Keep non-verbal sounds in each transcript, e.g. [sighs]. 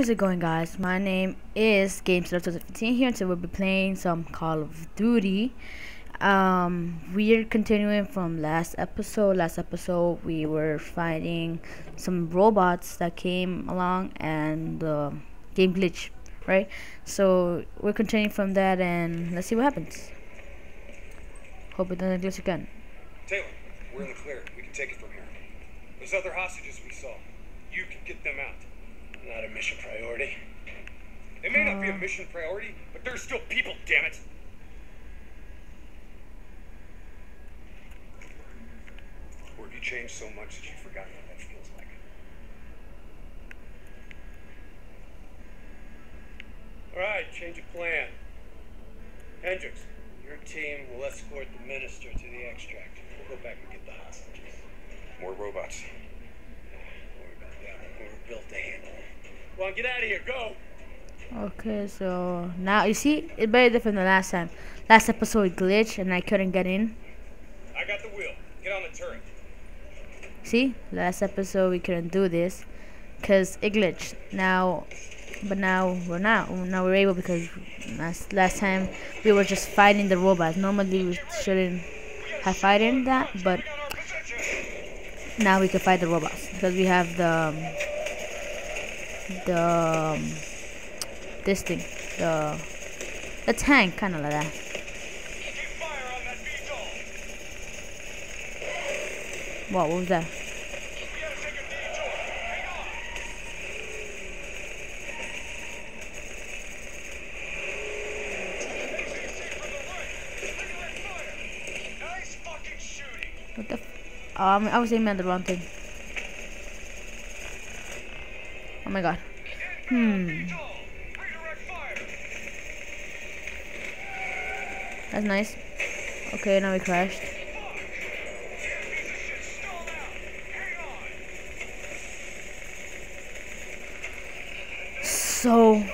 How's it going guys? My name is Games2015 here and so we'll be playing some Call of Duty. Um, we're continuing from last episode. Last episode we were fighting some robots that came along and the game glitch, right? So we're continuing from that and let's see what happens. Hope it doesn't glitch again. Taylor, we're in the clear. We can take it from here. Those other hostages we saw, you can get them out. Not a mission priority. They may not be a uh. mission priority, but they're still people, damn it. Or have you changed so much that you've forgotten what that feels like? Alright, change of plan. Hendricks, your team will escort the minister to the extract. We'll go back and get the hostages. More robots. Don't worry about that. We're built to handle. Come on, get out of here. Go. Okay, so now you see it's very different than last time. Last episode glitched and I couldn't get in. I got the wheel. Get on the turret. See, last episode we couldn't do this because it glitched. Now, but now we're not. Now we're able because last last time we were just fighting the robots. Normally we shouldn't have fighting that, but now we can fight the robots because we have the um, the um, this thing, the the tank, kind of like that. What, what was that? A. What the? F um, I was aiming at the wrong thing. Oh my god. Hmm. That's nice. Okay, now we crashed. So,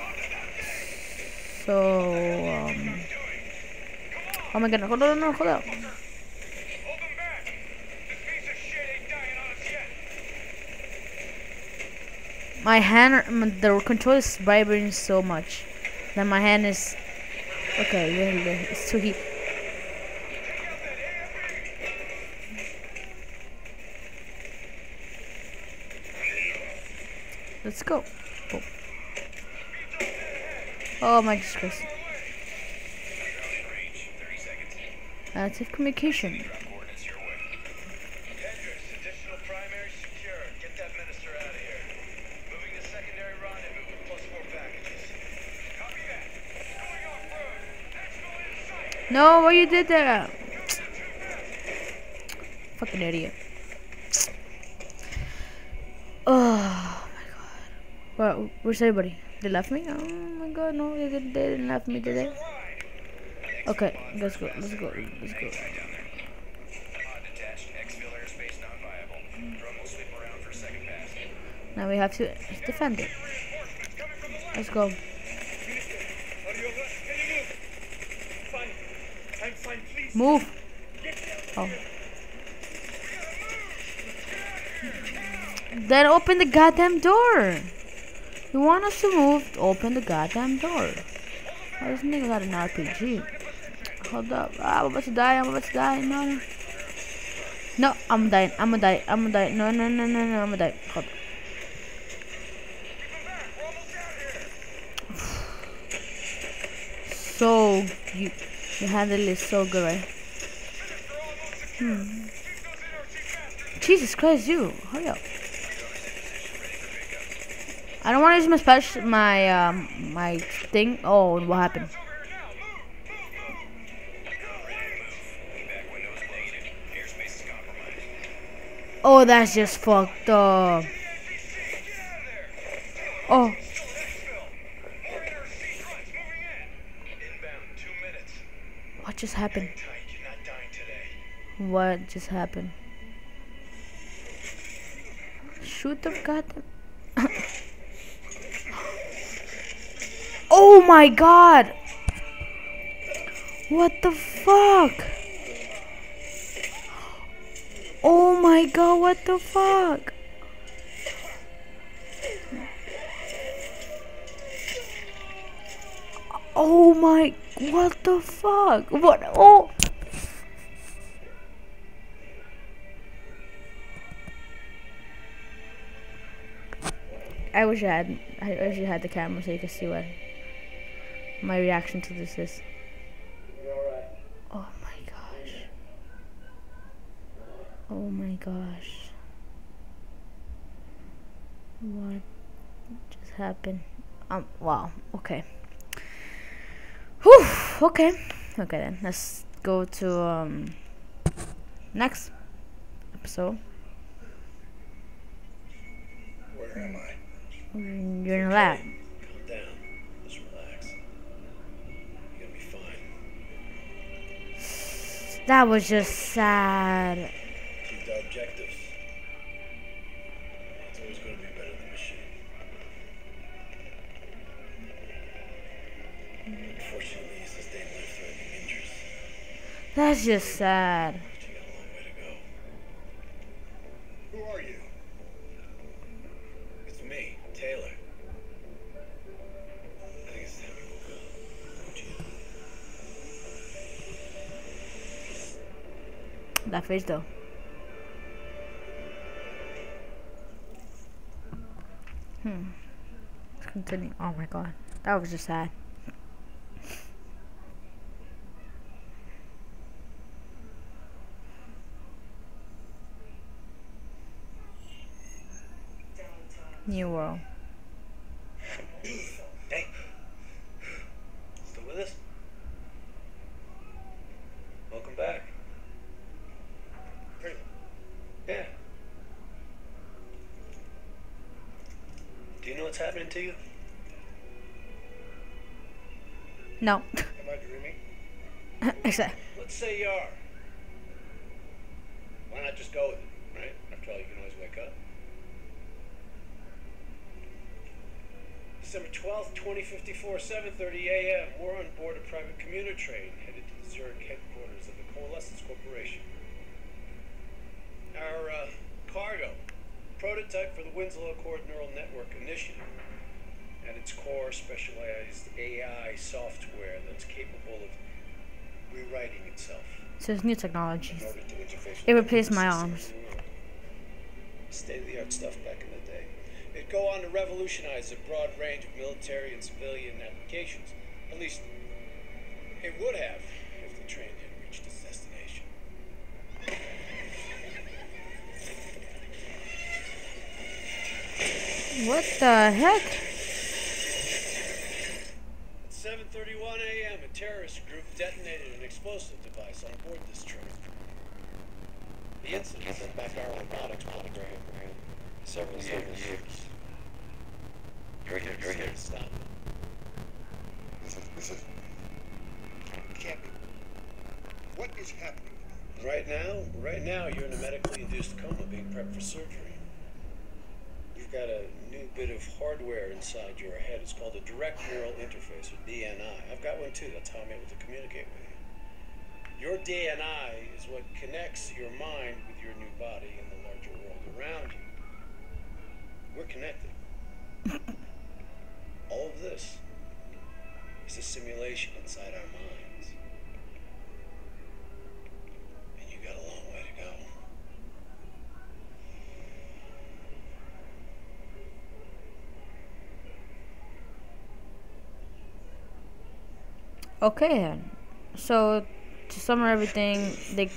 so um. Oh my god! Hold on, no, hold on. Hold them back. This piece of shit ain't dying on us yet. My hand, the control is vibrating so much that my hand is. Okay, it's too heat. Let's go. Oh, oh my Christ. Active communication. Hendricks, additional primary secure. Get that minister out of here. Moving to secondary rendezvous with plus four packages. Copy that. Going off road. Actual in sight. No, what you did there? Fucking idiot. Oh my god. Where, where's everybody? They left me? Oh my god, no, they didn't, left me, did they? Okay, let's go, let's go, let's go. Now we have to defend it. Let's go. Audio left. Can you move? Fine. I'm fine. Please. Move. Oh. Then open the goddamn door. You want us to move? Open the goddamn door. Oh, this nigga got an RPG. Hold up. Ah, I'm about to die. I'm about to die. No, no. No, I'm dying. I'm gonna die. I'm gonna die. No, no, no, no, no. I'm gonna die. Hold up. So, you handle it so good, right? Hmm. Jesus Christ, you. Hurry up. I don't want to use my special, my, um, my thing. Oh, what happened? Oh, that's just fucked up. Oh, what just happened? What just happened? Shoot the goddamn. [laughs] oh my god! What the fuck? Oh my god, what the fuck? Oh my, what the fuck? What? Oh. I wish I had, I wish I had the camera so you could see what my reaction to this is. Oh my gosh. Oh my gosh. What just happened? Um, wow, okay. Whew, okay. Okay then, let's go to, um, next episode. Where am I? You're in the lab. Calm down. Just relax. You're gonna be fine. That was just sad. That's just sad. But you got a long way to go. Who are you? It's me, Taylor. I think it's time you woke up. You? That face though. Hmm. Let's continue. Oh my god. That was just sad. New World. Hey. Still with us? Welcome back. Pretty. Yeah. Do you know what's happening to you? No. Am I dreaming? [laughs] Except. Let's say you are. Why not just go with it, right? After all, you can always wake up. December 12th, 2054, 7.30 a.m. We're on board a private commuter train headed to the Zurich headquarters of the Coalescence Corporation. Our uh, cargo, prototype for the Winslow Accord Neural Network Initiative. and its core, specialized AI software that's capable of rewriting itself. So it's new technology. in order to interface with It replaced my arms. in the world. State-of-the-art stuff back in the day. It'd go on to revolutionize a broad range of military and civilian applications. At least, it would have if the train had reached its destination. What the heck? At 7:31 a.m., a terrorist group detonated an explosive device on board this train. The incident sent back our robotics monogram several years. You're here, you're here stop. This is, this is, can't be. What is happening? Right now, right now, you're in a medically induced coma being prepped for surgery. You've got a new bit of hardware inside your head. It's called a direct neural interface, or DNI. I've got one too. That's how I'm able to communicate with you. Your DNI is what connects your mind with your new body and the larger world around you. We're connected. [laughs] All of this is a simulation inside our minds. And you got a long way to go. Okay then. So to summarize everything, they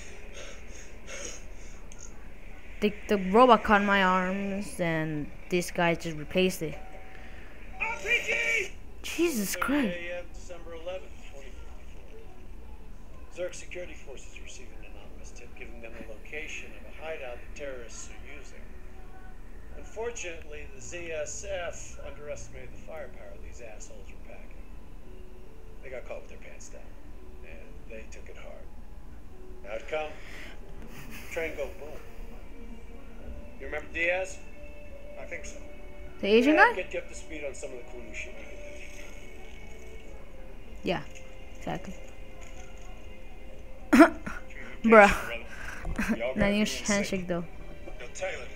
the the robot caught my arms and this guy just replaced it. RPG! Jesus Christ. AM, December 11th, 2054. Zurich security forces received an anonymous tip giving them the location of a hideout the terrorists are using. Unfortunately, the ZSF underestimated the firepower these assholes were packing. They got caught with their pants down, and they took it hard. Outcome? Train go boom. You remember Diaz? I think so. The Asian Yeah, guy? Get you up to speed on some of the cool new shit you can do. Yeah, exactly. [coughs] Bruh. [laughs] Not new handshake though. Yo, Taylor,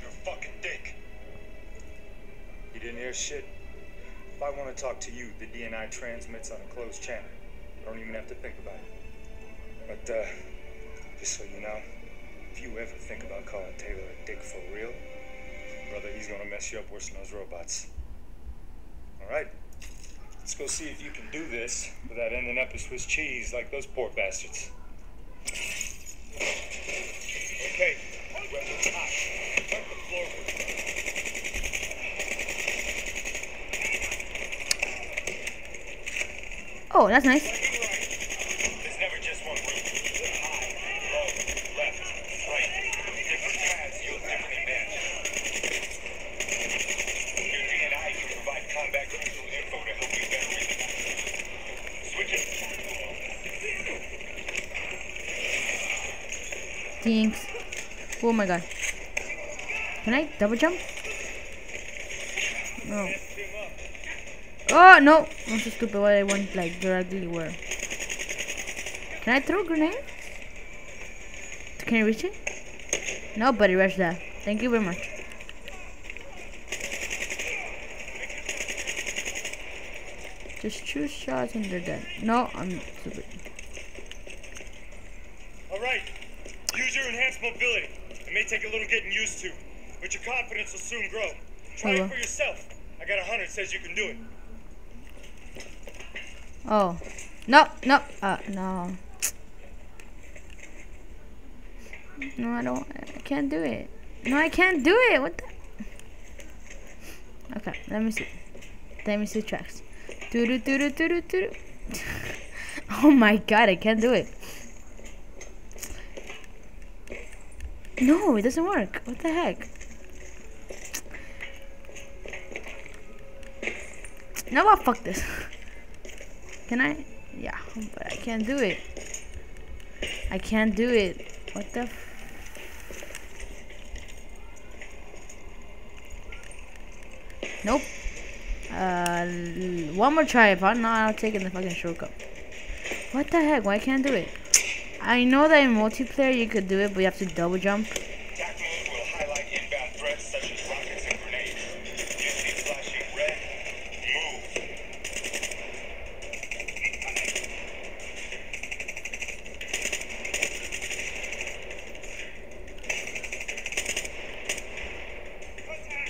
you're a fucking dick. You didn't hear shit. If I want to talk to you, the DNI transmits on a closed channel. I don't even have to think about it. But, uh, just so you know, if you ever think about calling Taylor a dick for real, brother, he's gonna mess you up worse than those robots. All right? Let's go see if you can do this without ending up with Swiss cheese like those poor bastards. Okay, the floor Oh, that's nice. There's never just one route. High, low, left, right. Different paths yield different advantages. Your DNI can provide combat crucial info to help you better read the Switch it. Oh my god. Can I double jump? No. Oh no! I'm so stupid why I went like directly where. Can I throw a grenade? Can I reach it? Nobody rushed that. Thank you very much. Just two shots and they're dead. No, I'm stupid. All right. Use your enhanced mobility. It may take a little getting used to, but your confidence will soon grow. Try will. it for yourself. I got a hundred says you can do it. Oh. No, no, uh, no. No, I don't, I can't do it. No, I can't do it. What the? Okay, let me see. Let me see tracks. Doo doo doo doo doo doo doo. [laughs] Oh my god, I can't do it. No, it doesn't work. What the heck? No, well, fuck this. Can I? Yeah, but I can't do it. I can't do it. What the? Nope. Uh, one more try. If I'm not, I'm taking the fucking shortcut. What the heck? Why can't I do it? I know that in multiplayer you could do it, but you have to double jump. Attack mode will highlight inbound threats such as rockets and grenades. You see flashing red? Move. God, Jesus Christ. See the red and yellow markers? They represent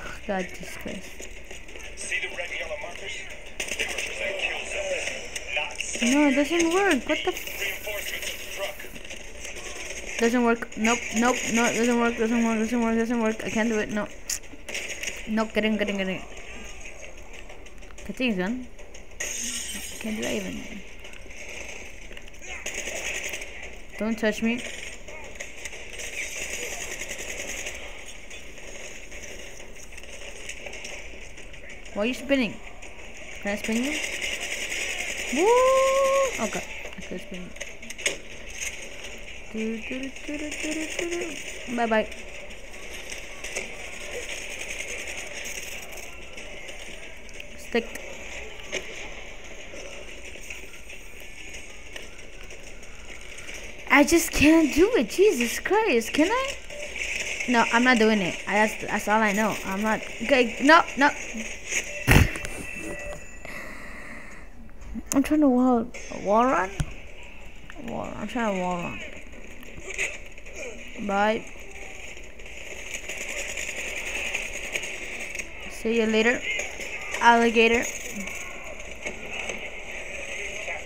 kill zones, not s- No, it doesn't work. What the? F- reinforcements of the truck. doesn't work. Nope. Nope. No, it doesn't work. Doesn't work. Doesn't work. Doesn't work. I can't do it. No. Nope. Get in. Get in. Get in. Continues gun. Can't do that even. Don't touch me. Why are you spinning? Can I spin you? Woo! Oh, okay, I could spin you. Bye bye. Stick. I just can't do it. Jesus Christ. Can I? No, I'm not doing it. I, that's, that's all I know. I'm not. Okay, no, no. Trying to wall, wall run. Wall, I'm trying to wall run. Bye. See you later, alligator. Attack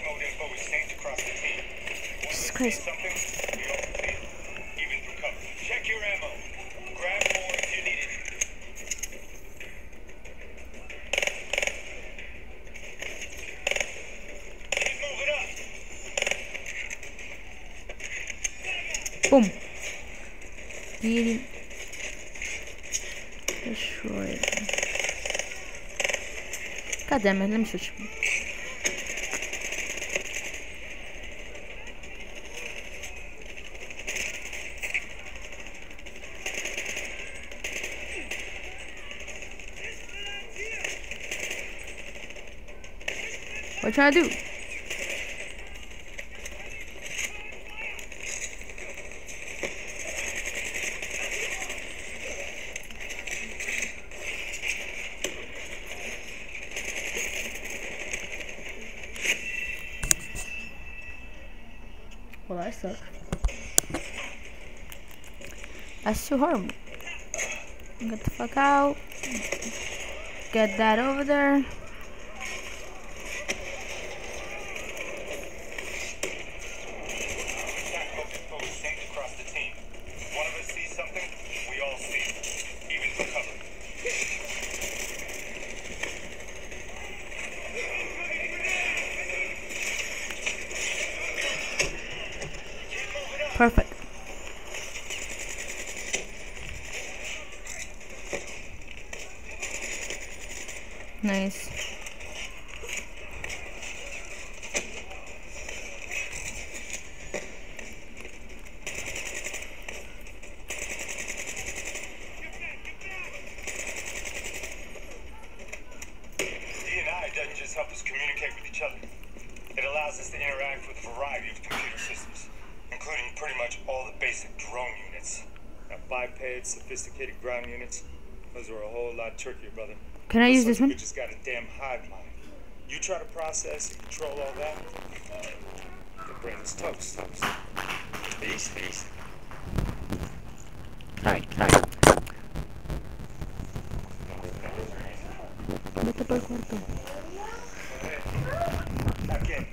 mode info is synced across the team. Jesus Christ. Something you don't see it, even through cover. Check your ammo. Grab more if you need it. Keep moving up. Boom. Destroy it. God damn it, let me switch. What trying to do? Well, I suck. That's too horrible. Get the fuck out. Get that over there. Attack focus code synced across the team. One of us sees something, we all see it. Even for cover. Perfect. Nice. DNI doesn't just help us communicate with each other. It allows us to interact with a variety of computer systems, including pretty much all the basic drone units. Now, bipeds, sophisticated ground units, those are a whole lot trickier, brother. Can I use Looks this one? You just got a damn hive mind. You try to process and control all that, the brain is toast. Peace, peace. Sorry, sorry. Vete por cuarto. Back.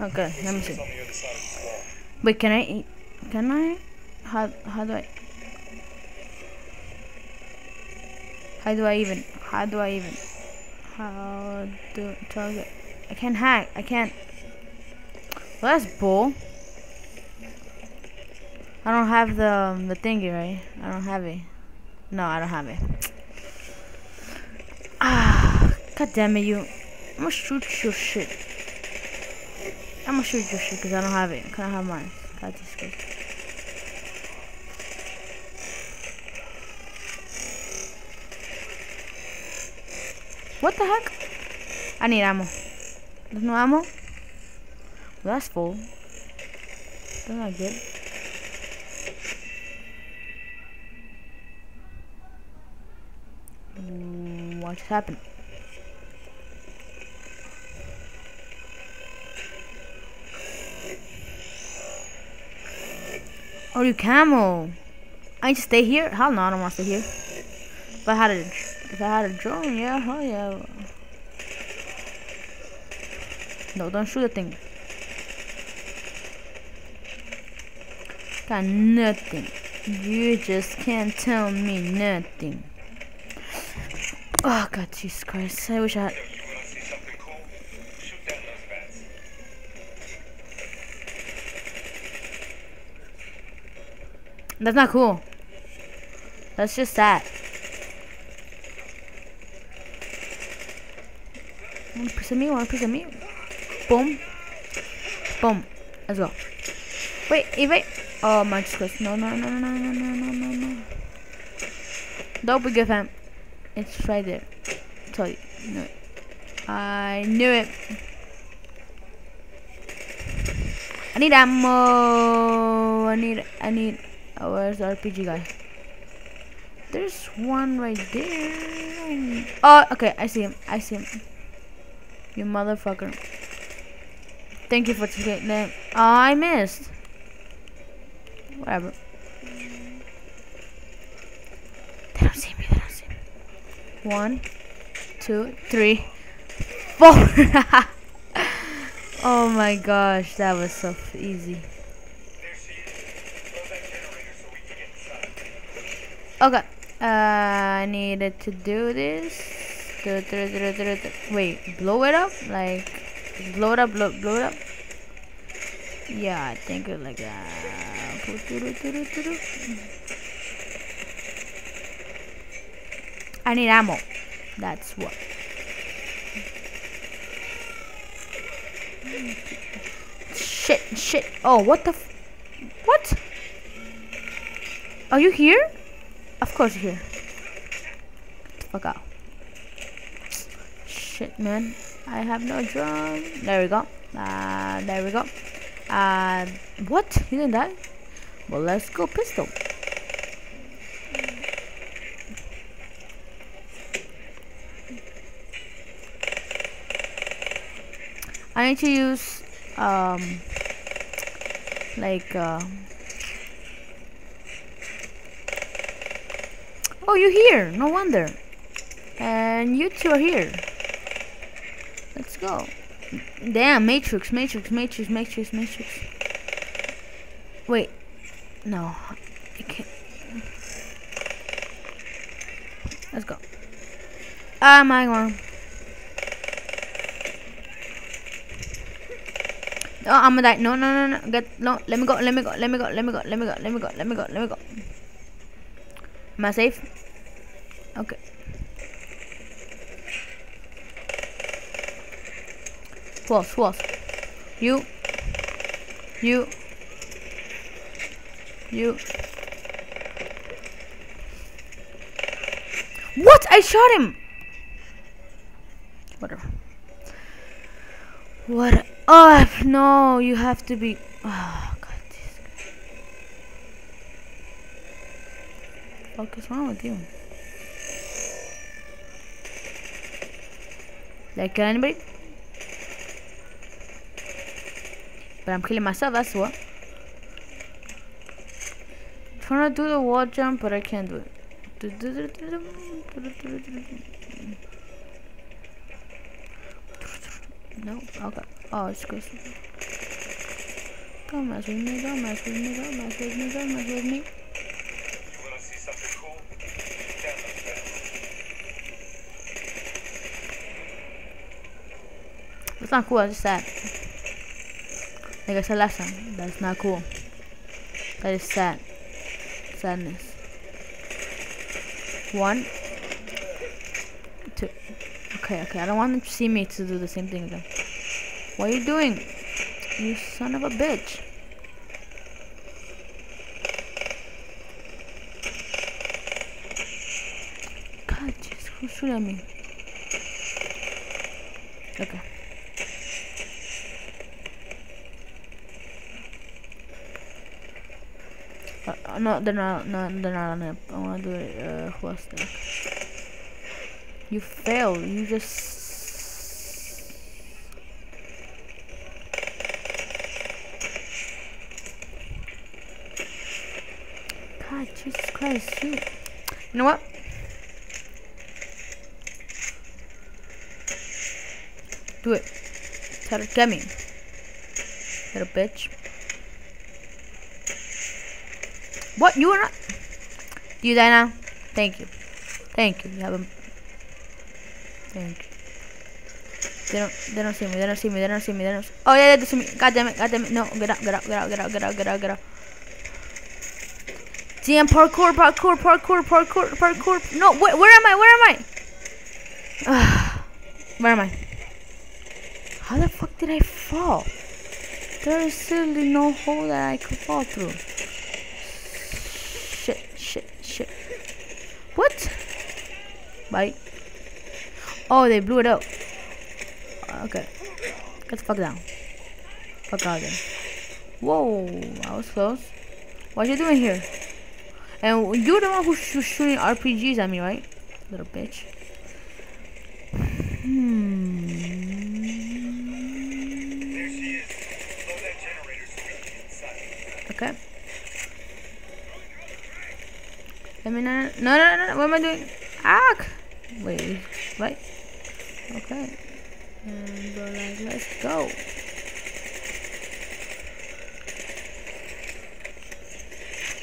Okay, let me see. on the other side of this wall. Wait, can I? eat- Can I? How how do I? How do I even? How do I even? How do target? I can't hack. I can't. Well, that's bull. I don't have the um, the thingy right. I don't have it. No, I don't have it. [sighs] Ah, god damn it, you! I'm gonna shoot your shit. I'm gonna shoot your shit because I don't have it. Can I have mine? God, this What the heck? I need ammo. There's no ammo? Well, that's full. That's not good. Mm, What just happened? Oh, you camo. I need to stay here? Hell no, I don't want to stay here. But how did a, if I had a drone, yeah, hell yeah. No, don't shoot the thing. Got nothing. You just can't tell me nothing. Oh God, Jesus Christ! I wish I had. That. That's not cool. That's just sad. One piece of me, one piece of me. Boom. Boom. Let's go. Wait, wait. Oh my Jesus. No, no, no, no, no, no, no, no, no, no. Don't be good, fam. It's right there. Knew it. I knew it. I need ammo. I need, I need. Oh, where's the RPG guy? There's one right there. Oh, okay. I see him. I see him. You motherfucker. Thank you for taking that. Oh, I missed. Whatever. They don't see me. They don't see me. One, two, three, [laughs] four. [laughs] oh my gosh, that was so easy. Okay. Uh, I needed to do this. Wait, blow it up? Like, blow it up, blow, blow it up? Yeah, I think it like that. I need ammo. That's what. Shit, shit. Oh, what the What? Are you here? Of course you're here. Get the fuck out. Shit, man. I have no drum. There we go. Uh, there we go. Uh, what? He didn't die? Well, let's go pistol. I need to use um like uh Oh you're here, no wonder. And you two are here. Go. Damn, Matrix, Matrix, Matrix, Matrix, Matrix. Wait. No. I can't. Let's go. Ah, my god. Oh, I'm gonna die. No, no, no, no. Get no. Let me go. Let me go. Let me go. Let me go. Let me go. Let me go. Let me go. Let me go. Am I safe? Okay. Who else? You. You. You. What? I shot him. Whatever. What? Oh no! You have to be. Oh God. Fuck is wrong with you? Like anybody? But I'm killing myself. That's what. trying to do the wall jump, but I can't do it. No, okay. Oh, it's good. Don't mess with me, don't mess with me, don't mess with me, don't mess with me. That's not cool, that's just sad. Like I said last time, that's not cool. That is sad. Sadness. One. Two. Okay, okay, I don't want to see me to do the same thing again. What are you doing? You son of a bitch. God, jeez, who shoot at me? Okay. No, they're not. No, they're not on it. I want to do it. Uh, who else? There? You failed. You just. God, Jesus Christ, shoot. You know what? Do it. Try to get me. Little bitch. What? You are not. Do you die now? Thank you. Thank you. You have a. Thank you. They don't. They don't see me. They don't see me. They don't see me. They don't. See oh yeah, they see me. God damn it. God damn it. No. Get out. Get out. Get out. Get out. Get out. Get out. Get out. Damn parkour, parkour, parkour, parkour, parkour. No. Where, where am I? Where am I? [sighs] where am I? How the fuck did I fall? There is certainly no hole that I could fall through. Shit, shit, shit. What? Bye. Oh, they blew it up. Okay. Get the fuck down. Fuck out of there. Whoa, I was close. What you doing here? And you're the one who's shooting RPGs at me, right? Little bitch. Hmm. Okay. Let me know. no no no no. What am I doing? Ah! Wait. Right. Okay. And go like let's go.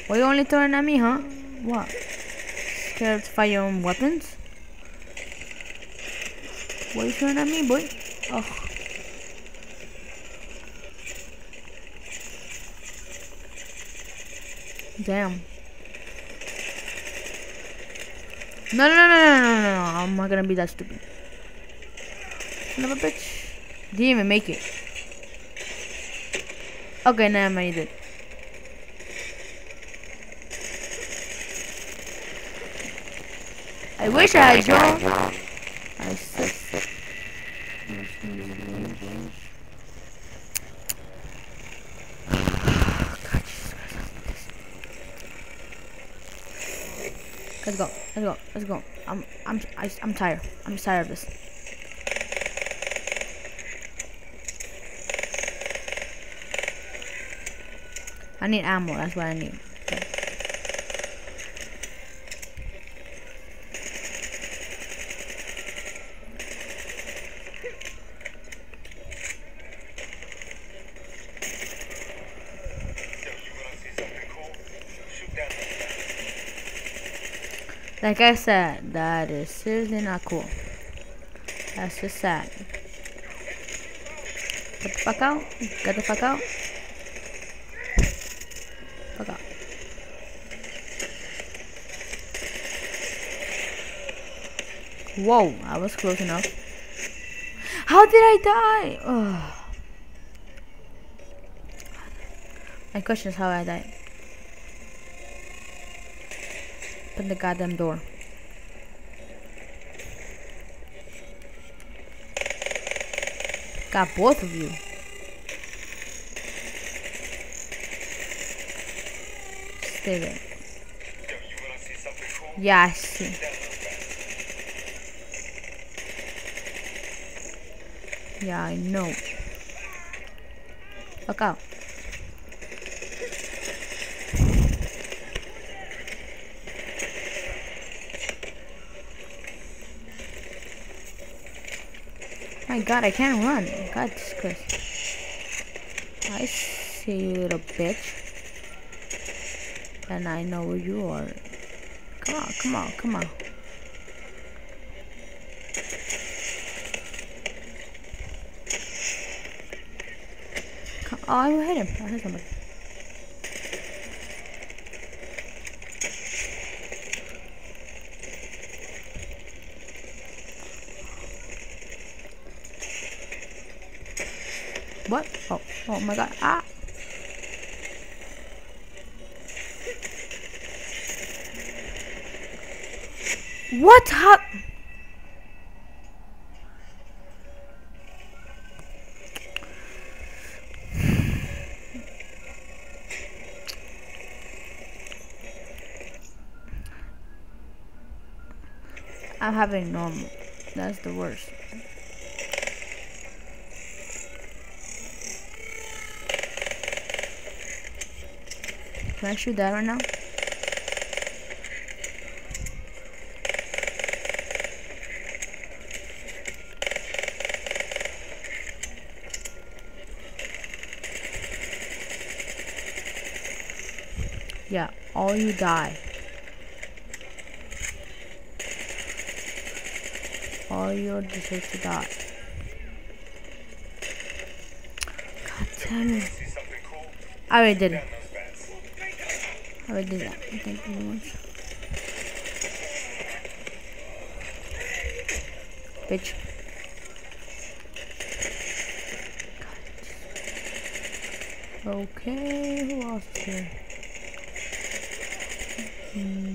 Why you only throwing at me, huh? What? Scared to fire your own weapons? Why you throwing at me, boy? Oh. Damn. No, no, no, no, no, no. I'm not gonna be that stupid. Son of a bitch. Didn't even make it. Okay, never I made it. I wish I had your. I said. Let's go. Let's go. I'm I'm I, I'm tired. I'm tired of this. I need ammo. That's what I need. Okay. Yo, you wanna see something cool? Shoot down those bats. Like I said, that is seriously not cool. That's just sad. Get the fuck out. Get the fuck out. Fuck out. Whoa, I was close enough. How did I die? My question is how I died. Open the goddamn door. Got both of you. Stay there. Yeah, I see. Yeah, I know. Fuck out. God, I can't run. God, Christ. I see you, little bitch. And I know where you are. Come on, come on, come on. Come- Oh, I hit him. I hit somebody. What? Oh, my god. Ah! What? How? I'm having normal. That's the worst. Can I shoot that right now? Yeah, all you die. All you deserve to die. God damn it. I already did it. I already did that. Thank you very much. Bitch. Okay, who else is here? Mm.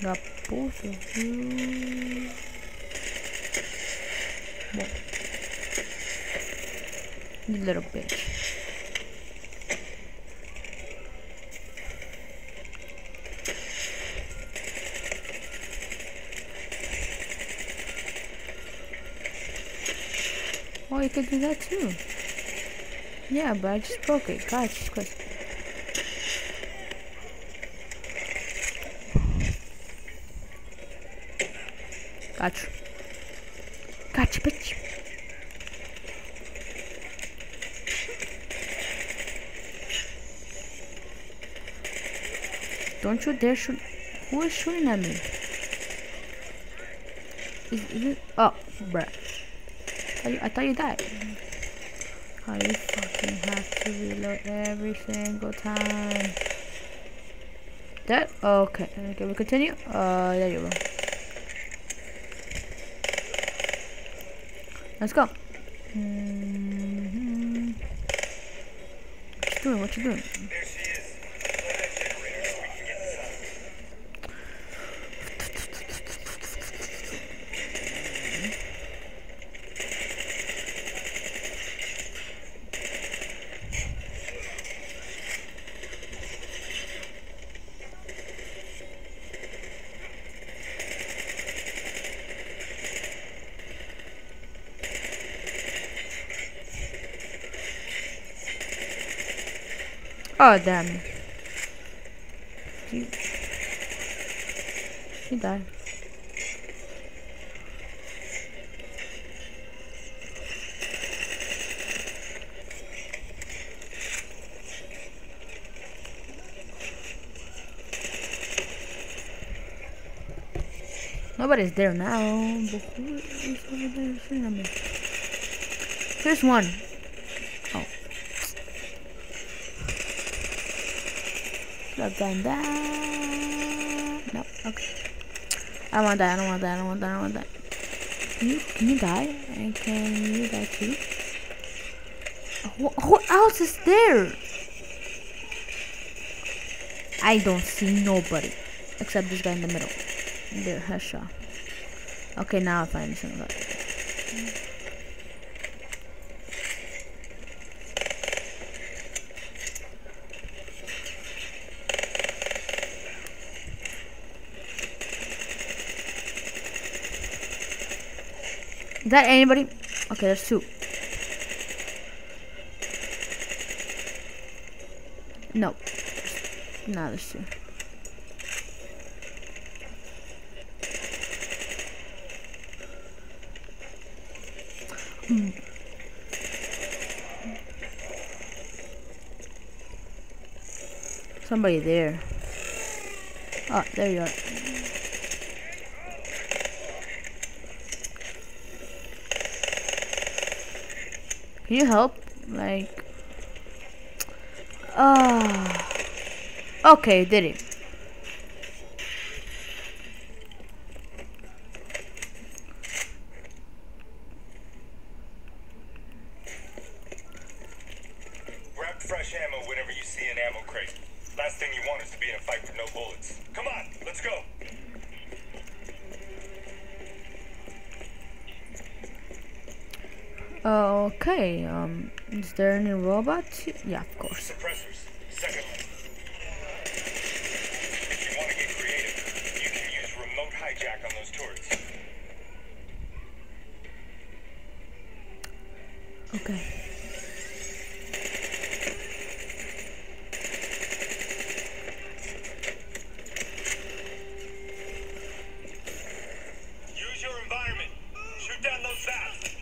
Got both of you. Whoa. You little bitch. Oh, you could do that too. Yeah, but I just broke it. God, Jesus Christ. Gotcha. Gotcha, bitch. Don't you dare shoot. Who is shooting at me? Is, is it? Oh, bruh. I thought you, I died. Oh, you fucking have to reload every single time. That? Okay. Okay, we continue. Uh, there you go. Let's go. hmm What you doing? What you doing? Oh, damn. He, he died. Nobody's there now. But who is over there shooting at me? Here's one. Oh. Should have done that. No, okay. I want that, I don't want that, I don't want that, I don't want that. Can you, can you die? And can you die too? Who, else is there? I don't see nobody. Except this guy in the middle. There, headshot. Okay, now I find something. Is that anybody? Okay, there's two. No. No, there's two. Hmm. Somebody there. Oh, there you are. Can you help? Like. Ah. okay, did it. Robots? Yeah, of course. Suppressors. Second line. If you want to get creative, you can use remote hijack on those turrets. Okay. Use your environment. Shoot down those bats.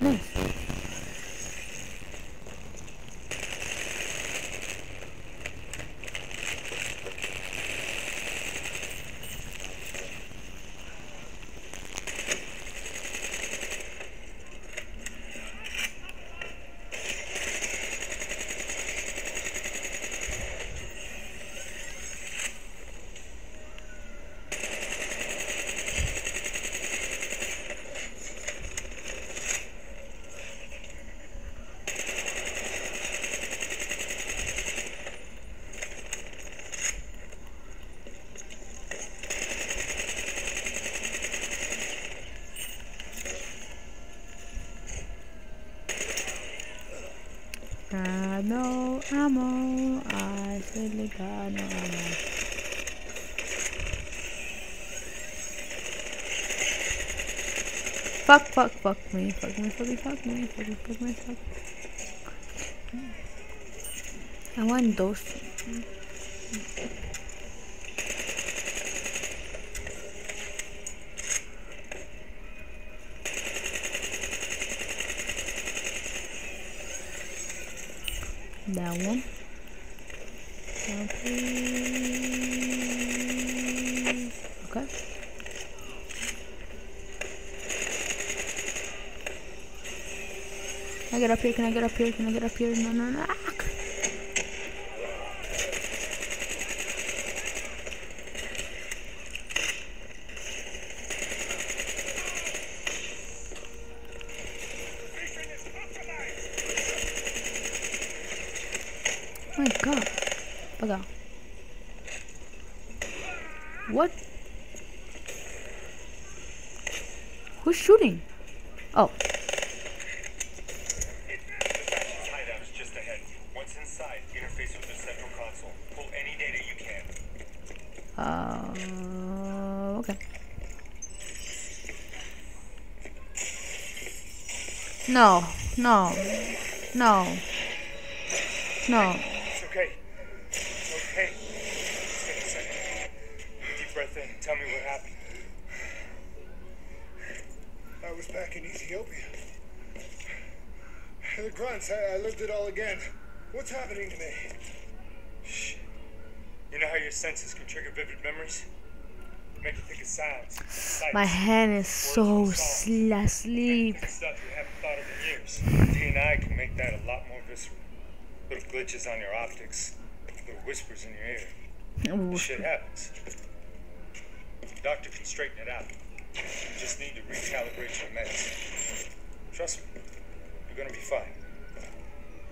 Nice. Uh, no ammo. I simply got no ammo. Fuck, fuck, fuck me. Fuck me, fuck me, fuck me. Fuck me, fuck me, fuck me. I want those. That one. Now, please. Okay. Can I get up here? Can I get up here? Can I get up here? No, no, no. Ah! Oh my god. Bugger. What? Who's shooting? Oh, Dispatch's hideout is just ahead. Once inside, interface with the central console. Pull any data you can. Uh, okay. No, no, no, no. Back in Ethiopia. The grunts, I, I lived it all again. What's happening to me? Shh. You know how your senses can trigger vivid memories? Make you think of sounds, sights, My hand is so words from songs. sl- asleep. Think of stuff you haven't thought of in years. DNI can make that a lot more visceral. Little glitches on your optics, little whispers in your ear. Ooh. Shit happens. Doctor can straighten it out. You just need to recalibrate your meds. Trust me, you're gonna be fine.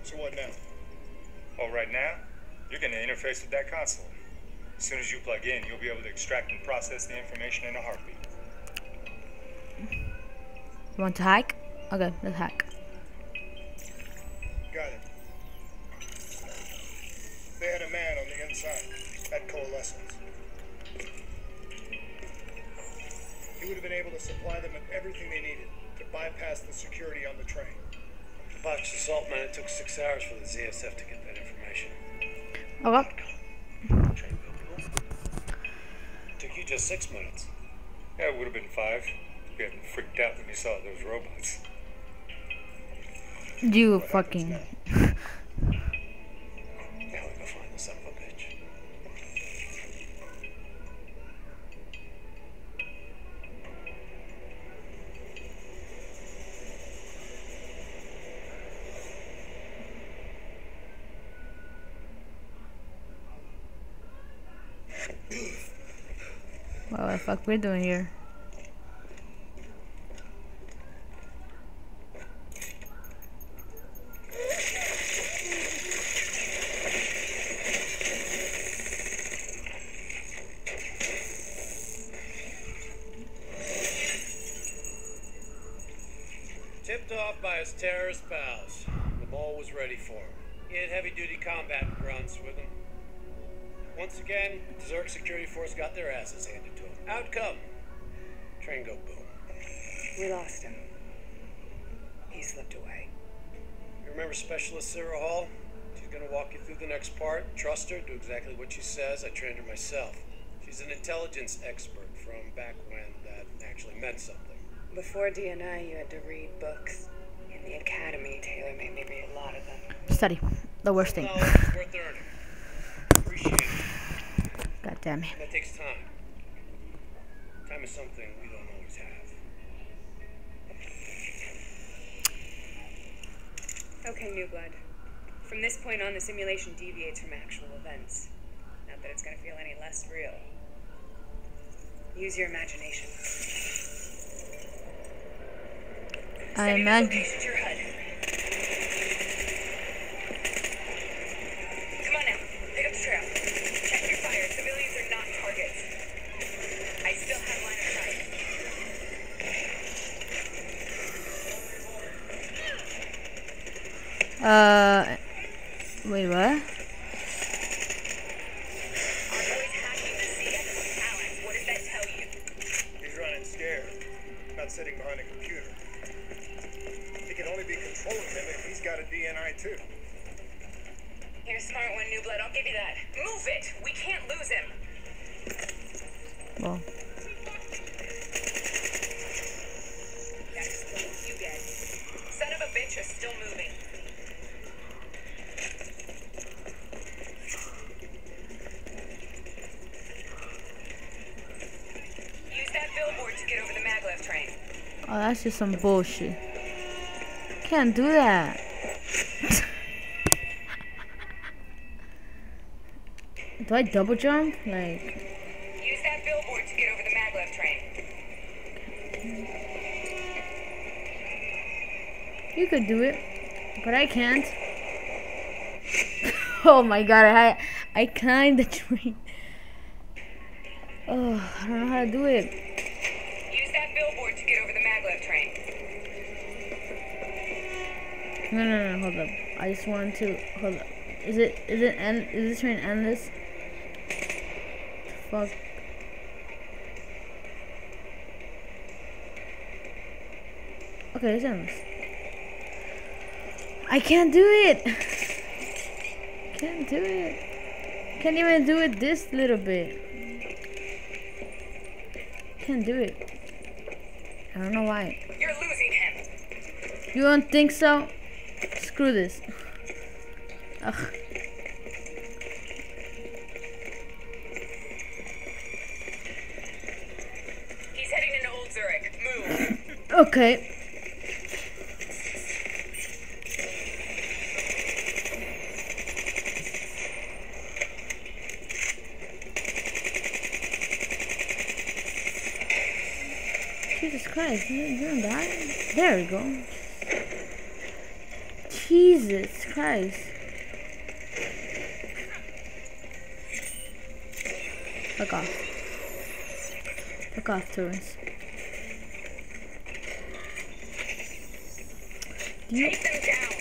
So what now? Oh, right now, you're gonna interface with that console. As soon as you plug in, you'll be able to extract and process the information in a heartbeat. You want to hack? Okay, let's hack. Got it. They had a man on the inside at Coalescence. He would have been able to supply them with everything they needed to bypass the security on the train. Botched assault, man. It took six hours for the ZSF to get that information. Oh, okay. Took you just six minutes. Yeah, it would have been five. if You hadn't freaked out when you saw those robots. You fucking. [laughs] fuck we're doing here? Again, Security Force got their asses handed to them. Outcome train go boom. We lost him. He slipped away. You remember Specialist Sarah Hall? She's gonna walk you through the next part. Trust her, do exactly what she says. I trained her myself. She's an intelligence expert from back when that actually meant something. Before DNI, you had to read books. In the academy, Taylor made me read a lot of them. Study. The worst thing. Knowledge is worth earning. Appreciate it. God damn it. That takes time. Time is something we don't always have. Okay, New Blood. From this point on, the simulation deviates from actual events. Not that it's gonna feel any less real. Use your imagination. I Sending imagine. location to your HUD. Come on now, pick up the trail. Check your fire. Civilians are not targets. I still have line of sight. Uh. Wait, what? Our boy's hacking the CX talent. What does that tell you? He's running scared, not sitting behind a computer. He can only be controlling them if he's got a DNI too. You're a smart one, New Blood. I'll give you that. Move it. We can't lose him. Still moving. Use that billboard to get over the maglev train. oh, that's just some bullshit. Can't do that. [laughs] do I double jump? Like, you could do it, but I can't. [laughs] oh my god, I I climbed the train. Oh, I don't know how to do it. Use that billboard to get over the maglev train. No, no, no, hold up. I just want to hold up. Is it is it end? Is this train endless? fuck? Okay, let's end this. I can't do it. Can't do it. Can't even do it this little bit. Can't do it. I don't know why. You're losing him. You don't think so? Screw this. Ugh. He's heading into Old Zurich. Move. Okay. Jesus Christ, you don't die? There we go. Jesus Christ. Fuck off. Fuck off, Torrance. Do you Take them down.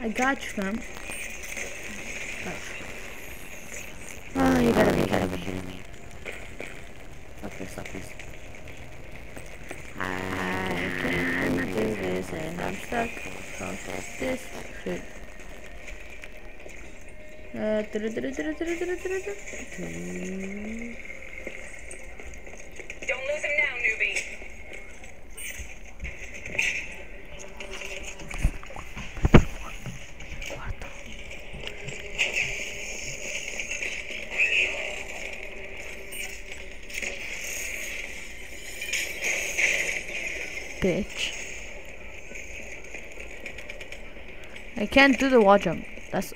I got you, fam. Don't lose him now, newbie. Bitch. I can't do the wall jump. That's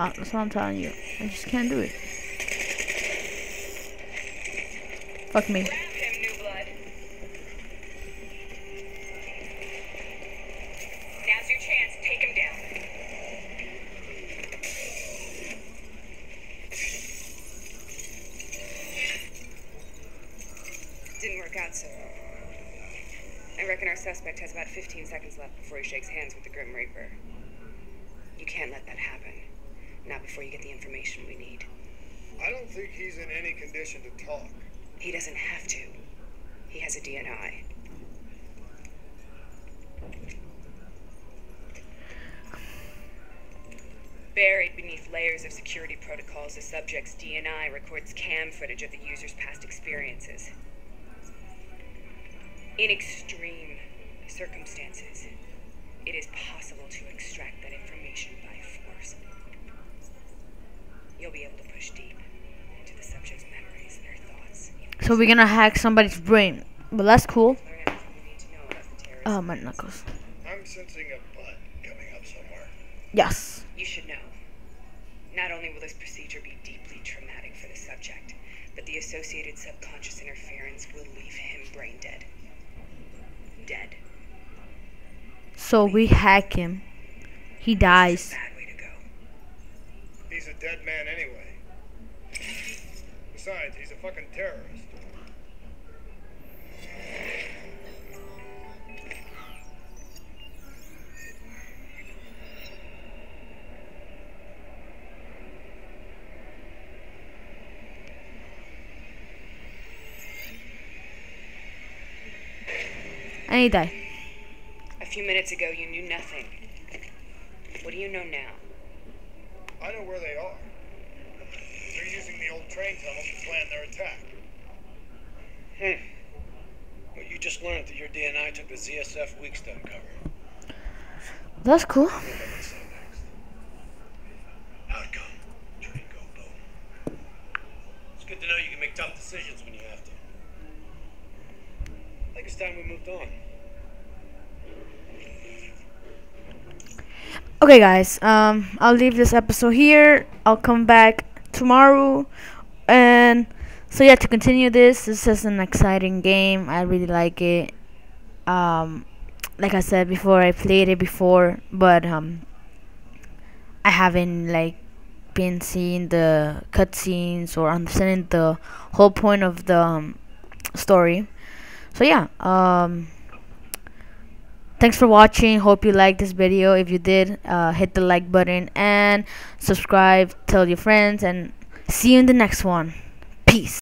uh, that's what I'm telling you. I just can't do it. Fuck me. Grab him, new blood. Now's your chance. Take him down. Didn't work out so well. I reckon our suspect has about 15 seconds left before he shakes hands with the Grim Reaper. You can't let that happen. Not before you get the information we need. I don't think he's in any condition to talk. He doesn't have to. He has a DNI. Buried beneath layers of security protocols, the subject's DNI records cam footage of the user's past experiences. In extreme circumstances, it is possible to extract that information by force. You'll be able to push deep into the subject's memories, their thoughts, So we're gonna hack somebody's brain. But that's cool. learn everything you need to know about the terrorist. Oh, my knuckles. I'm sensing a but coming up somewhere. Yes. You should know. Not only will this procedure be deeply traumatic for the subject, but the associated subconscious interference will leave him brain dead. Dead. So we hack him. He dies. Dead man anyway. Besides, he's a fucking terrorist. And he died. A few minutes ago, you knew nothing. What do you know now? I know where they are. They're using the old train tunnel to plan their attack. Hmm. Well, you just learned that your DNI took the ZSF weeks to uncover. That's cool. What am I gonna say next? Outcome. Train go boom. It's good to know you can make tough decisions when you have to. I think it's time we moved on. Okay, guys. Um, I'll leave this episode here. I'll come back tomorrow, and so yeah, to continue this, this is an exciting game. I really like it. Um, like I said before, I played it before, but um, I haven't like been seeing the cutscenes or understanding the whole point of the um, story. So yeah, um thanks for watching. Hope you liked this video. If you did uh, hit the like button and subscribe. Tell your friends and see you in the next one. Peace.